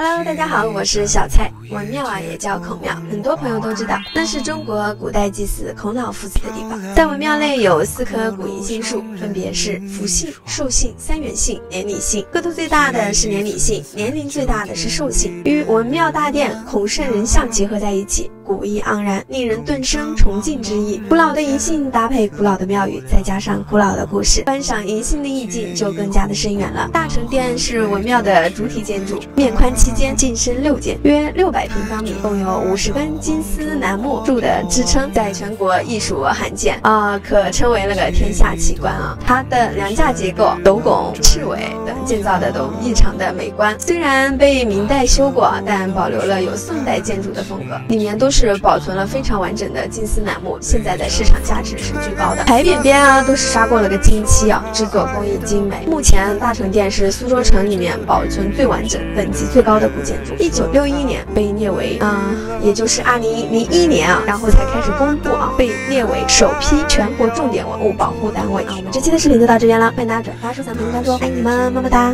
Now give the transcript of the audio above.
Hello，大家好，我是小蔡。文庙啊，也叫孔庙，很多朋友都知道，那是中国古代祭祀孔老夫子的地方。在文庙内有四棵古银杏树，分别是福杏、寿杏、三元杏、年李杏。个头最大的是年李杏，年龄最大的是寿杏。与文庙大殿孔圣人像结合在一起，古意盎然，令人顿生崇敬之意。古老的银杏搭配古老的庙宇，再加上古老的故事，观赏银杏的意境就更加的深远了。大成殿是文庙的主体建筑，面宽七。间进深六间，约六百平方米，共有五十根金丝楠木柱的支撑，在全国亦属罕见啊，可称为那个天下奇观啊。它的梁架结构、斗拱、翅尾等建造的都异常的美观。虽然被明代修过，但保留了有宋代建筑的风格，里面都是保存了非常完整的金丝楠木，现在的市场价值是巨高的。牌匾边啊都是刷过了个金漆啊，制作工艺精美。目前大成殿是苏州城里面保存最完整、等级最高。的古建筑，一九六一年被列为，嗯，也就是二零零一年啊，然后才开始公布啊，被列为首批全国重点文物保护单位啊。我们这期的视频就到这边了，欢迎大家转发、收藏、评论、关注，爱你们，么么哒。